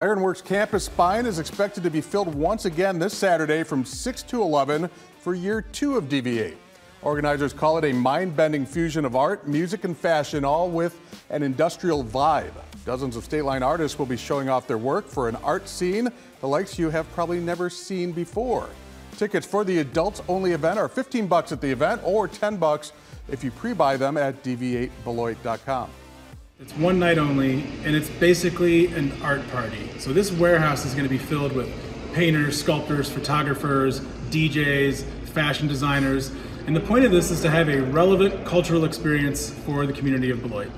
Ironworks Campus Spine is expected to be filled once again this Saturday from 6 to 11 for year two of DEVIATE. Organizers call it a mind-bending fusion of art, music, and fashion, all with an industrial vibe. Dozens of Stateline artists will be showing off their work for an art scene the likes you have probably never seen before. Tickets for the adults-only event are 15 bucks at the event or 10 bucks if you pre-buy them at dv8beloit.com. It's one night only, and it's basically an art party. So this warehouse is going to be filled with painters, sculptors, photographers, DJs, fashion designers, and the point of this is to have a relevant cultural experience for the community of Beloit.